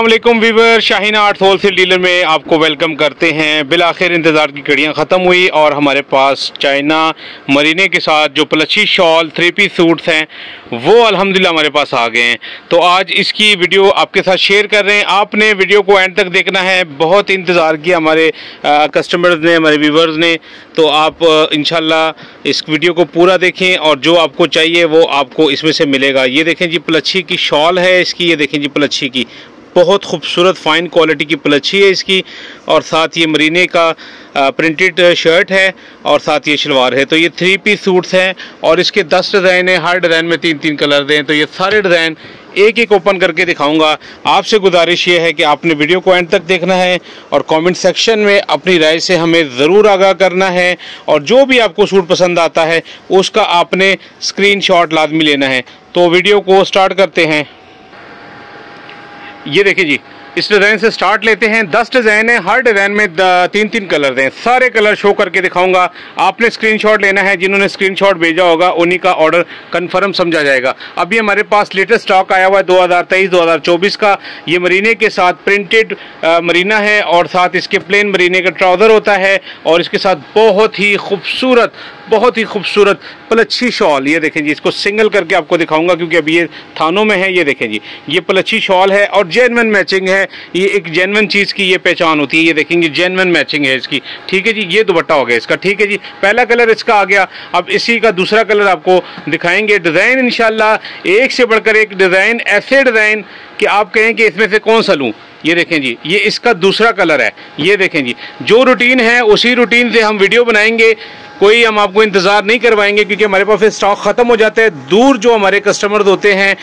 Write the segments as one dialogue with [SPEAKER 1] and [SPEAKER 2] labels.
[SPEAKER 1] वालेकुम viewer Shaheen art wholesale dealer में आपको वेलकम करते हैं। बिल आखिर इंतज़ार की कड़ियाँ ख़त्म हुई और हमारे पास चाइना मरीने के साथ जो प्लची शॉल थ्री पीस सूट्स हैं, वो अल्हम्दुलिल्लाह हमारे पास आ गए हैं। तो आज इसकी वीडियो आपके साथ शेयर कर रहे हैं। आपने वीडियो को एंड तक देखना है। बहुत इंतज़ार किया हमारे कस्टमर्स ने, हमारे व्यूवर्स ने। तो आप इन इस वीडियो को पूरा देखें और जो आपको चाहिए वो आपको इसमें से मिलेगा। ये देखें जी प्लच्छी की शॉल है इसकी, ये देखें जी प्लच्छी की। बहुत खूबसूरत फ़ाइन क्वालिटी की प्लच्छी है इसकी, और साथ ये मरीने का प्रिंटेड शर्ट है, और साथ ये शलवार है। तो ये थ्री पीस सूट्स हैं, और इसके दस डिज़ाइन हैं, हर डिज़ाइन में तीन तीन कलर दें तो ये सारे डिज़ाइन एक एक ओपन करके दिखाऊँगा। आपसे गुजारिश ये है कि आपने वीडियो को एंड तक देखना है, और कमेंट सेक्शन में अपनी राय से हमें ज़रूर आगाह करना है, और जो भी आपको सूट पसंद आता है, उसका आपने स्क्रीनशॉट लाजमी लेना है। तो वीडियो को स्टार्ट करते हैं। ये देखिए जी इस डिज़ाइन से स्टार्ट लेते हैं। दस डिज़ाइन है, हर डिज़ाइन में तीन तीन कलर हैं। सारे कलर शो करके दिखाऊँगा। आपने स्क्रीनशॉट लेना है, जिन्होंने स्क्रीनशॉट भेजा होगा, उन्हीं का ऑर्डर कंफर्म समझा जाएगा। अभी हमारे पास लेटेस्ट स्टॉक आया हुआ है 2023 2024 का। ये मरीने के साथ प्रिंटेड मरीना है और साथ इसके प्लेन मरीने का ट्राउज़र होता है और इसके साथ बहुत ही खूबसूरत, बहुत ही खूबसूरत पलच्छी शॉल। ये देखें जी, इसको सिंगल करके आपको दिखाऊँगा क्योंकि अभी ये थानों में है। ये देखें जी, ये पलच्छी शॉल है और जेनवन मैचिंग है। ये एक जेनवन चीज़ की ये पहचान होती है, ये देखेंगे जेनवन मैचिंग है इसकी। ठीक है जी, ये दुपट्टा हो गया इसका। ठीक है जी, पहला कलर इसका आ गया। अब इसी का दूसरा कलर आपको दिखाएँगे। डिज़ाइन इनशाला एक से बढ़कर एक डिज़ाइन ऐसे डिज़ाइन कि आप कहें कि इसमें से कौन सा लूँ। ये देखें जी, ये इसका दूसरा कलर है। ये देखें जी, जो रूटीन है, उसी रूटीन से हम वीडियो बनाएँगे। कोई हम आपको इंतज़ार नहीं करवाएँगे क्योंकि हमारे पास फिर स्टॉक ख़त्म हो जाता है। दूर जो हमारे कस्टमर होते हैं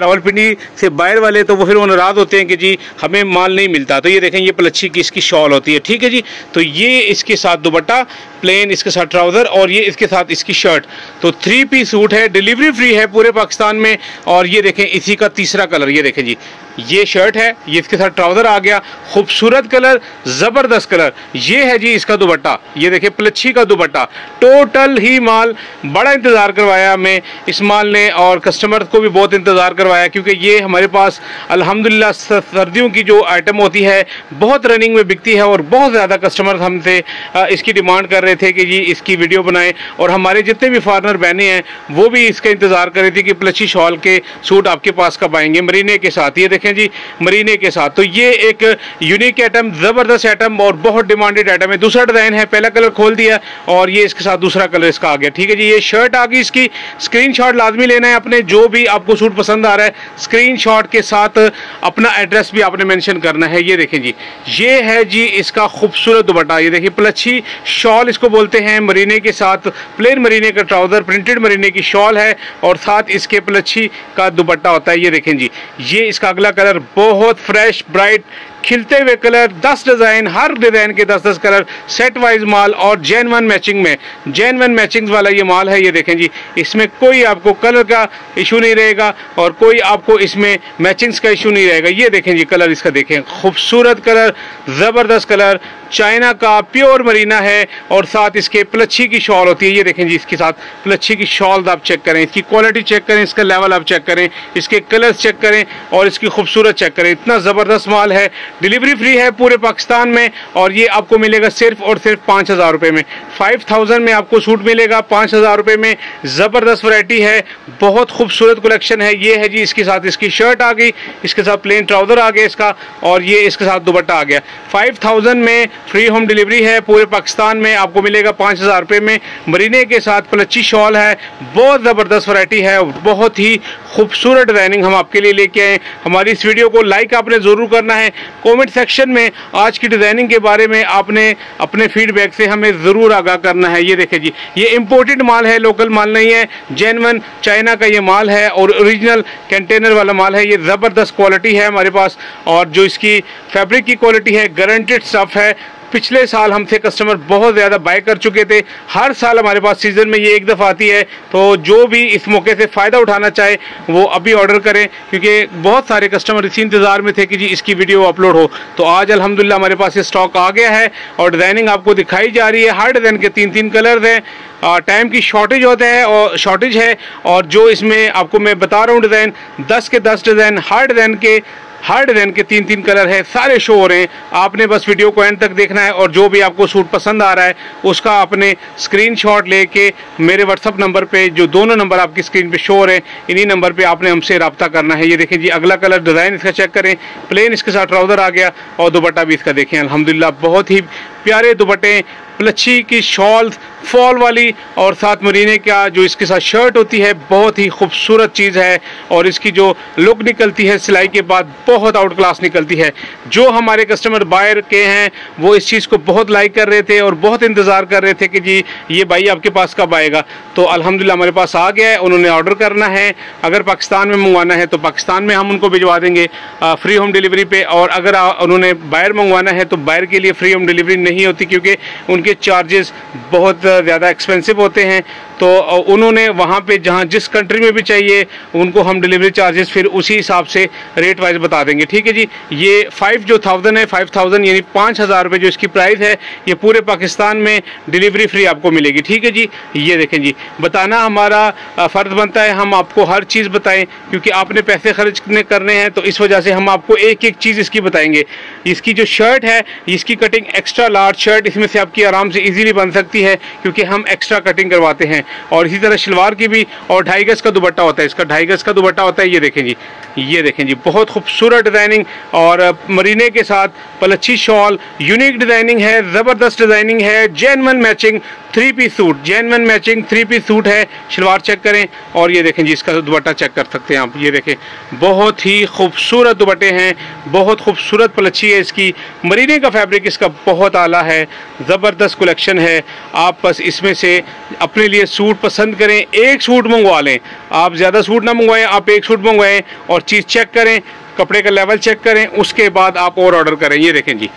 [SPEAKER 1] रावलपिंडी से बाहर वाले तो वो फिर वो नाराज़ होते हैं कि जी, हमें माल नहीं मिलता। तो ये देखें, ये प्लच्छी की इसकी शॉल होती है। ठीक है जी? तो ये इसके साथ दुबट्टा प्लेन इसके साथ ट्राउज़र और ये इसके साथ इसकी शर्ट। तो थ्री पीस सूट है डिलीवरी फ्री है पूरे पाकिस्तान में और ये देखें, इसी का तीसरा कलर ये देखें जी। ये शर्ट है, ये इसके साथ ट्राउज़र आ गया, खूबसूरत कलर ज़बरदस्त कलर ये है जी इसका दुबट्टा ये देखें, प्लच्छी का दुबट्टा टोटल ही माल बड़ा इंतज़ार करवाया हमें। इस माल ने और कस्टमर को भी बहुत इंतज़ार करवाया क्योंकि ये हमारे पास अल्हम्दुलिल्लाह सर्दियों की जो आइटम होती है, बहुत रनिंग में बिकती है और बहुत ज़्यादा कस्टमर हमसे इसकी डिमांड कर रहे थे कि जी इसकी वीडियो बनाएँ। और हमारे जितने भी फार्नर बहने हैं, वो भी इसका इंतज़ार कर रही थी कि प्लच्छी शॉल के सूट आपके पास कब आएँगे, मरीने के साथ। ये देखें जी, मरीने के साथ। तो ये एक यूनिक आइटम ज़बरदस्त आइटम और बहुत डिमांडेड आइटम है। दूसरा डिज़ाइन है, पहला कलर खोल दिया और ये इसके साथ दूसरा कलर इसका आ गया। ठीक है जी, ये शर्ट आ गई इसकी। स्क्रीनशॉट लाजमी लेना है अपने जो भी आपको सूट पसंद आ रहा है स्क्रीनशॉट के साथ अपना एड्रेस भी आपने मेंशन करना है। ये देखें जी, ये है जी इसका खूबसूरत दुपट्टा। ये देखिए प्लच्छी शॉल इसको बोलते हैं मरीने के साथ, प्लेन मरीने का ट्राउज़र, प्रिंटेड मरीने की शॉल है और साथ इसके प्लच्छी का दुपट्टा होता है। ये देखें जी, ये इसका अगला कलर, बहुत फ्रेश, ब्राइट खिलते हुए कलर, दस डिज़ाइन, हर डिज़ाइन के दस दस कलर सेट वाइज माल और जैन वन मैचिंग में। जैन वन मैचिंग वाला ये माल है, ये देखें जी, इसमें कोई आपको कलर का इशू नहीं रहेगा और कोई आपको इसमें मैचिंग्स का इशू नहीं रहेगा। ये देखें जी कलर इसका देखें। खूबसूरत कलर, ज़बरदस्त कलर, चाइना का प्योर मरीना है और साथ इसके प्लच्छी की शॉल होती है। ये देखें जी, इसके साथ प्लच्छी की शॉल आप चेक करें, इसकी क्वालिटी चेक करें, इसका लेवल आप चेक करें, इसके कलर्स चेक करें और इसकी खूबसूरत चेक करें। इतना ज़बरदस्त माल है डिलीवरी फ्री है पूरे पाकिस्तान में और ये आपको मिलेगा सिर्फ़ और सिर्फ़ पाँच हज़ार रुपये में। फाइव थाउज़ेंड में आपको सूट मिलेगा, पाँच हज़ार रुपये में। ज़बरदस्त वैरायटी है, बहुत खूबसूरत कलेक्शन है। ये है जी इसके साथ इसकी शर्ट आ गई, इसके साथ प्लेन ट्राउज़र आ गया इसका और ये इसके साथ दुबट्टा आ गया। फाइव थाउज़ेंड में फ्री होम डिलीवरी है पूरे पाकिस्तान में, आपको मिलेगा पाँच हज़ार रुपये में। मरीने के साथ प्लच्ची शॉल है, बहुत ज़बरदस्त वैरायटी है, बहुत ही खूबसूरत डिज़ाइनिंग हम आपके लिए लेके आए हमारी इस वीडियो को लाइक आपने ज़रूर करना है कमेंट सेक्शन में आज की डिज़ाइनिंग के बारे में आपने अपने फीडबैक से हमें ज़रूर आगाह करना है। ये देखें जी, ये इम्पोर्टेड माल है लोकल माल नहीं है जेनवन चाइना का ये माल है और ओरिजिनल कंटेनर वाला माल है। ये ज़बरदस्त क्वालिटी है हमारे पास और जो इसकी फैब्रिक की क्वालिटी है गारंटेड स्टफ़ है। पिछले साल हमसे कस्टमर बहुत ज़्यादा बाय कर चुके थे। हर साल हमारे पास सीज़न में ये एक दफ़ा आती है तो जो भी इस मौके से फ़ायदा उठाना चाहे, वो अभी ऑर्डर करें, क्योंकि बहुत सारे कस्टमर इसी इंतज़ार में थे कि जी इसकी वीडियो अपलोड हो। तो आज अलहमदिल्ला हमारे पास ये स्टॉक आ गया है और डिज़ाइनिंग आपको दिखाई जा रही है। हर डिज़ाइन के तीन तीन कलर्स हैं टाइम की शॉर्टेज होता है और शॉर्टेज है। और जो इसमें आपको मैं बता रहा हूँ डिज़ाइन दस के दस डिज़ाइन हर डिज़ाइन के हर डिज़ाइन के तीन तीन कलर है, सारे शो हो रहे हैं। आपने बस वीडियो को एंड तक देखना है और जो भी आपको सूट पसंद आ रहा है, उसका आपने स्क्रीनशॉट लेके मेरे व्हाट्सअप नंबर पे, जो दोनों नंबर आपकी स्क्रीन पे शो हो रहे हैं, इन्हीं नंबर पे आपने हमसे रब्ता करना है। ये देखें जी, अगला कलर डिज़ाइन इसका चेक करें। प्लेन इसके साथ ट्राउज़र आ गया और दुपट्टा भी इसका देखें। अलहमदिल्ला बहुत ही प्यारे दुपट्टे प्लच्छी की शॉल फॉल वाली और साथ मरीने का जो इसके साथ शर्ट होती है, बहुत ही खूबसूरत चीज़ है और इसकी जो लुक निकलती है, सिलाई के बाद बहुत आउट क्लास निकलती है। जो हमारे कस्टमर बायर के हैं, वो इस चीज़ को बहुत लाइक कर रहे थे और बहुत इंतज़ार कर रहे थे कि जी, ये भाई आपके पास कब आएगा? तो अलहमदिल्ला हमारे पास आ गया है, उन्होंने ऑर्डर करना है। अगर पाकिस्तान में मंगवाना है तो पाकिस्तान में हम उनको भिजवा देंगे फ्री होम डिलीवरी पे। और अगर उन्होंने बायर मंगवाना है तो बायर के लिए फ्री होम डिलीवरी नहीं होती, क्योंकि उनके चार्जेस बहुत ज़्यादा एक्सपेंसिव होते हैं। तो उन्होंने वहाँ पे जहाँ जिस कंट्री में भी चाहिए, उनको हम डिलीवरी चार्जेस फिर उसी हिसाब से रेट वाइज बता देंगे। ठीक है जी? ये फाइव जो थाउज़ेंड है फाइव थाउज़ेंड यानी पाँच हज़ार रुपये जो इसकी प्राइस है, ये पूरे पाकिस्तान में डिलीवरी फ्री आपको मिलेगी। ठीक है जी? ये देखें जी। बताना हमारा फ़र्ज़ बनता है हम आपको हर चीज़ बताएँ, क्योंकि आपने पैसे खर्च करने हैं तो इस वजह से हम आपको एक एक चीज़ इसकी बताएँगे। इसकी जो शर्ट है, इसकी कटिंग एक्स्ट्रा लार्ज शर्ट इसमें से आपकी आराम से इजीली बन सकती है, क्योंकि हम एक्स्ट्रा कटिंग करवाते हैं। और इसी तरह शलवार की भी और ढाई गज का दुपट्टा होता है। इसका ढाई गज का दुपट्टा होता है, ये देखें जी, ये देखें जी, बहुत खूबसूरत डिज़ाइनिंग और मरीने के साथ पलच्छी शॉल यूनिक डिज़ाइनिंग है, ज़बरदस्त डिज़ाइनिंग है genuine matching three piece suit genuine matching three piece suit है। शलवार चेक करें और ये देखें जी, इसका दुपट्टा चेक कर सकते हैं आप। ये देखें, बहुत ही खूबसूरत दुपट्टे हैं, बहुत खूबसूरत पलच्छी है इसकी। मरीने का फैब्रिक इसका बहुत आला है, ज़बरदस्त कलेक्शन है। आप बस इसमें से अपने लिए सूट पसंद करें, एक सूट मंगवा लें। आप ज़्यादा सूट ना मंगवाएँ, आप एक सूट मंगवाएँ और चीज़ चेक करें, कपड़े का लेवल चेक करें, उसके बाद आप और ऑर्डर करें। ये देखें जी।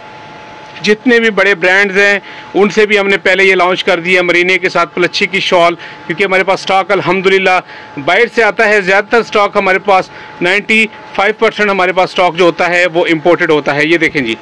[SPEAKER 1] जितने भी बड़े ब्रांड्स हैं, उनसे भी हमने पहले ये लॉन्च कर दिया, मरीने के साथ प्लच्छी की शॉल क्योंकि हमारे पास स्टॉक अल्हम्दुलिल्लाह, बाहर से आता है, ज़्यादातर स्टॉक हमारे पास 95 परसेंट हमारे पास स्टॉक जो होता है, वो इम्पोर्टेड होता है। ये देखें जी।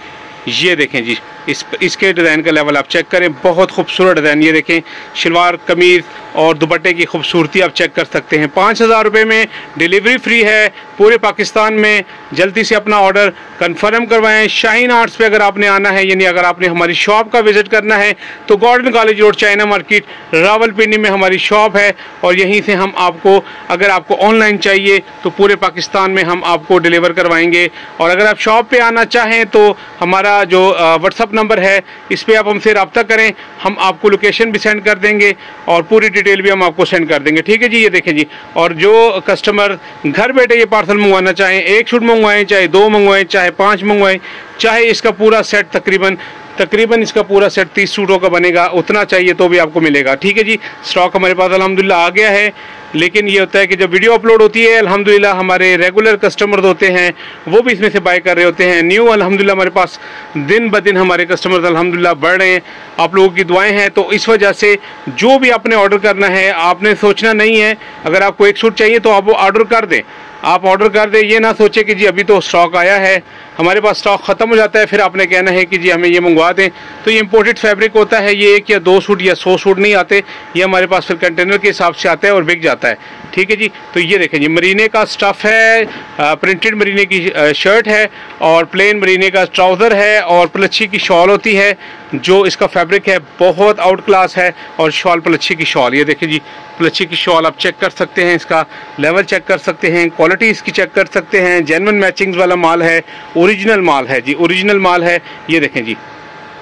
[SPEAKER 1] ये देखें जी। इस इसके डिज़ाइन का लेवल आप चेक करें। बहुत खूबसूरत डिज़ाइन ये देखें, शलवार, कमीज़ और दुपट्टे की खूबसूरती आप चेक कर सकते हैं। पाँच हज़ार रुपये में डिलीवरी फ्री है। पूरे पाकिस्तान में जल्दी से अपना ऑर्डर कंफर्म करवाएँ। शाहीन आर्ट्स पे अगर आपने आना है, यानी अगर आपने हमारी शॉप का विज़िट करना है तो Gordon college road China market Rawalpindi में हमारी शॉप है और यहीं से हम आपको, अगर आपको ऑनलाइन चाहिए तो पूरे पाकिस्तान में हम आपको डिलीवर करवाएँगे। और अगर आप शॉप पर आना चाहें तो हमारा जो व्हाट्सअप नंबर है, इस पर आप हमसे रबता करें, हम आपको लोकेशन भी सेंड कर देंगे और पूरी डिटेल भी हम आपको सेंड कर देंगे। ठीक है जी, ये देखें जी। और जो कस्टमर घर बैठे ये पार्सल मंगवाना चाहें, एक शूट मंगवाएँ, चाहे दो मंगवाएँ, चाहे पाँच मंगवाएँ, चाहे इसका पूरा सेट तकरीबन तकरीबन इसका पूरा सेट तीस सूटों का बनेगा, उतना चाहिए तो भी आपको मिलेगा। ठीक है जी स्टॉक हमारे पास अलहमदिल्ला आ गया है। लेकिन ये होता है कि जब वीडियो अपलोड होती है, अल्हम्दुलिल्लाह हमारे रेगुलर कस्टमर होते हैं, वो भी इसमें से बाय कर रहे होते हैं। न्यू अल्हम्दुलिल्लाह हमारे पास दिन ब दिन हमारे कस्टमर्स अल्हम्दुलिल्लाह बढ़ रहे हैं। आप लोगों की दुआएँ हैं तो इस वजह से जो भी आपने ऑर्डर करना है, आपने सोचना नहीं है। अगर आपको एक सूट चाहिए तो आप वो ऑर्डर कर दें। आप ऑर्डर कर दें, ये ना सोचे कि जी अभी तो स्टॉक आया है, हमारे पास स्टॉक ख़त्म हो जाता है, फिर आपने कहना है कि जी हमें ये मंगवा दें। तो ये इम्पोर्टेड फैब्रिक होता है, ये एक या दो सूट या सौ सूट नहीं आते, ये हमारे पास फिर कंटेनर के हिसाब से आता है और बिक जाता है। ठीक है जी। तो ये देखें जी, मरीने का स्टफ़ है प्रिंटेड मरीने की शर्ट है और प्लेन मरीने का ट्राउज़र है और प्लच्छी की शॉल होती है, जो इसका फैब्रिक है, बहुत आउट क्लास है और शॉल प्लच्छी की शॉल ये देखें जी प्लच्छी की शॉल आप चेक कर सकते हैं, इसका लेवल चेक कर सकते हैं क्वालिटी इसकी चेक कर सकते हैं जेनवन मैचिंग वाला माल है ओरिजिनल माल है जी ओरिजिनल माल है। ये देखें जी,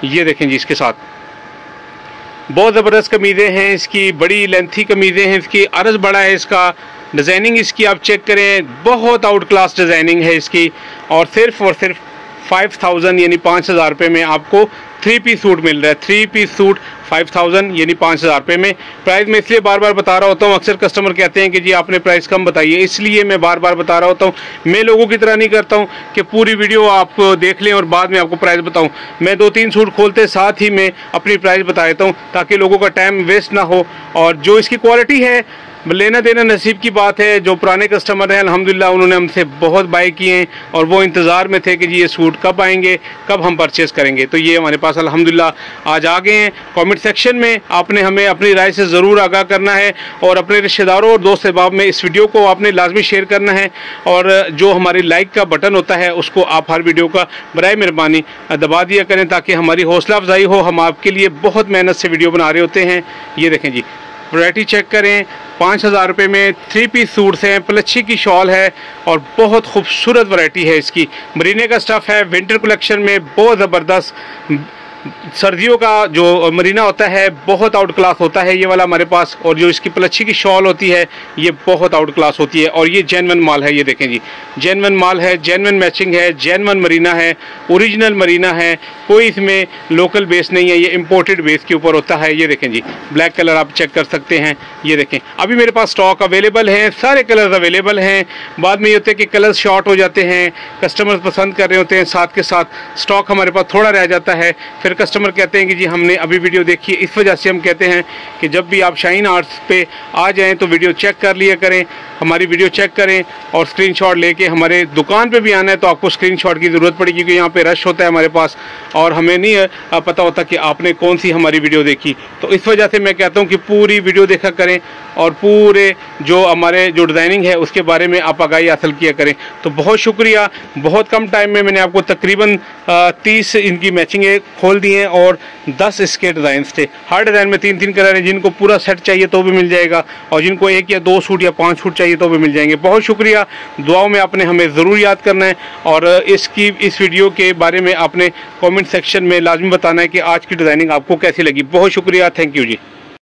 [SPEAKER 1] ये देखें जी इसके साथ। बहुत ज़बरदस्त कमीज़ें हैं, इसकी बड़ी लेंथी कमीज़ें हैं, इसकी अर्ज़ बड़ा है इसका। डिज़ाइनिंग इसकी आप चेक करें, बहुत आउट क्लास डिज़ाइनिंग है इसकी। और सिर्फ़ और सिर्फ़ फाइव थाउज़ेंड यानी पाँच हज़ार रुपये में आपको थ्री पीस सूट मिल रहा है। Three piece suit five thousand, यानी पाँच हज़ार रुपये में। प्राइस मैं इसलिए बार बार बता रहा होता हूँ, अक्सर कस्टमर कहते हैं कि जी आपने प्राइस कम बताइए इसलिए मैं बार बार बता रहा होता हूँ। मैं लोगों की तरह नहीं करता हूँ कि पूरी वीडियो आप देख लें और बाद में आपको प्राइस बताऊँ। मैं दो तीन सूट खोलते साथ ही मैं अपनी प्राइस बता देता हूँ, ताकि लोगों का टाइम वेस्ट ना हो। और जो इसकी क्वालिटी है लेना देना नसीब की बात है, जो पुराने कस्टमर हैं, अल्हम्दुलिल्लाह, उन्होंने हमसे बहुत बाई किए हैं और वो इंतज़ार में थे कि जी ये सूट कब आएँगे, कब हम परचेज़ करेंगे। तो ये हमारे पास, अल्हम्दुलिल्लाह, आज आ गए हैं। कमेंट सेक्शन में आपने हमें अपनी राय से ज़रूर आगाह करना है और अपने रिश्तेदारों और दोस्त अहबाब में इस वीडियो को आपने लाजमी शेयर करना है और जो हमारी लाइक का बटन होता है, उसको आप हर वीडियो का बर मेहरबानी दबा दिया करें ताकि हमारी हौसला अफजाई हो। हम आपके लिए बहुत मेहनत से वीडियो बना रहे होते हैं। ये देखें जी। वरायटी चेक करें। पाँच हज़ार रुपये में थ्री पीस सूट्स हैं, पलच्छी की शॉल है और बहुत खूबसूरत वैरायटी है इसकी। मरीने का स्टफ़ है विंटर कलेक्शन में बहुत ज़बरदस्त सर्दियों का जो मरीना होता है, बहुत आउट क्लास होता है ये वाला हमारे पास, और जो इसकी पलच्छी की शॉल होती है, ये बहुत आउट क्लास होती है, और ये जैनवन माल है, ये देखें जी। जैनवन माल है जैनवन मैचिंग है जैनवन मरीना है ओरिजिनल मरीना है, कोई इसमें लोकल बेस नहीं है, ये इम्पोर्टेड बेस के ऊपर होता है, ये देखें जी। ब्लैक कलर आप चेक कर सकते हैं, ये देखें। अभी मेरे पास स्टॉक अवेलेबल है, सारे कलर्स अवेलेबल हैं। बाद में ये होते हैं कि कलर शॉर्ट हो जाते हैं कस्टमर्स पसंद कर रहे होते हैं, साथ के साथ स्टॉक हमारे पास थोड़ा रह जाता है, फिर कस्टमर कहते हैं कि जी, हमने अभी वीडियो देखी है। इस वजह से हम कहते हैं कि जब भी आप शाइन आर्ट्स पे आ जाएँ तो वीडियो चेक कर लिया करें, हमारी वीडियो चेक करें और स्क्रीनशॉट लेके हमारे दुकान पे भी आना है तो आपको स्क्रीनशॉट की ज़रूरत पड़ेगी क्योंकि यहाँ पे रश होता है हमारे पास और हमें नहीं पता होता कि आपने कौन सी हमारी वीडियो देखी। तो इस वजह से मैं कहता हूँ कि पूरी वीडियो देखा करें और पूरे जो हमारे, जो डिज़ाइनिंग है, उसके बारे में आप आगाही हासिल किया करें। तो बहुत शुक्रिया। बहुत कम टाइम में मैंने आपको तकरीबन तीस इनकी मैचिंगें खोल दी हैं और दस इसके डिज़ाइन थे। हर डिज़ाइन में तीन तीन कलर हैं, जिनको पूरा सेट चाहिए तो भी मिल जाएगा और जिनको एक या दो सूट या पाँच सूट चाहिए तो भी मिल जाएँगे। बहुत शुक्रिया। दुआओं में आपने हमें ज़रूर याद करना है और इसकी, इस वीडियो के बारे में आपने कॉमेंट सेक्शन में लाजमी बताना है कि आज की डिज़ाइनिंग आपको कैसी लगी। बहुत शुक्रिया। Thank you ji.